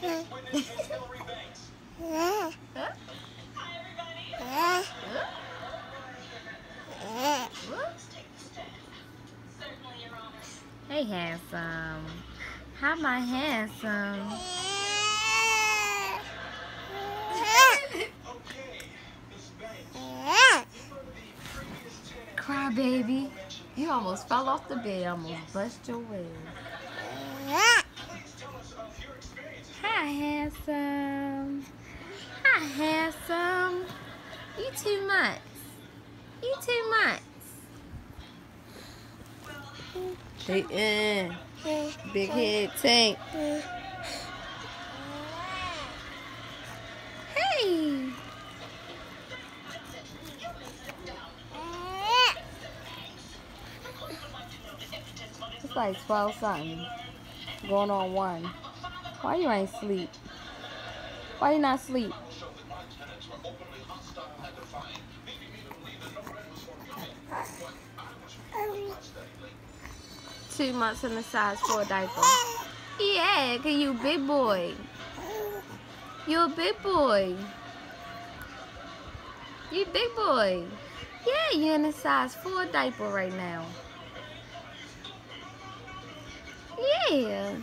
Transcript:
Hey, handsome. How my handsome? Cry, baby. You almost fell off the bed. Almost bust your wig. Handsome. Hi, handsome. You two months. You two months. They in. Big head tank. Hey. It's like 12 something. Going on one. Why you ain't sleep? Why you not sleep? Two months in the size four diaper. Yeah, cause you big boy. You a big boy. You big boy. Yeah, you're in a size four diaper right now. Yeah.